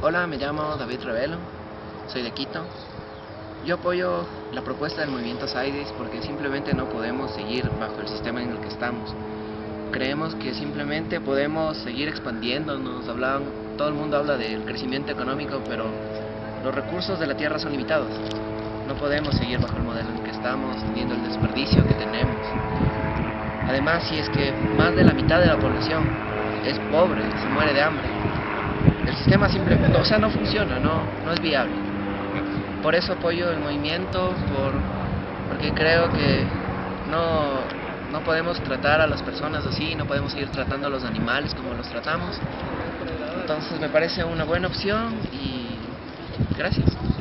Hola, me llamo David Revelo, soy de Quito. Yo apoyo la propuesta del movimiento SAIDIS porque simplemente no podemos seguir bajo el sistema en el que estamos. Creemos que simplemente podemos seguir expandiéndonos, hablan, todo el mundo habla del crecimiento económico, pero los recursos de la tierra son limitados. No podemos seguir bajo el modelo en el que estamos, teniendo el desperdicio que tenemos. Además, si es que más de la mitad de la población es pobre, se muere de hambre, el sistema simplemente, o sea, no funciona, no, no es viable. Por eso apoyo el movimiento, por, porque creo que no, no podemos tratar a las personas así, no podemos seguir tratando a los animales como los tratamos. Entonces me parece una buena opción y gracias.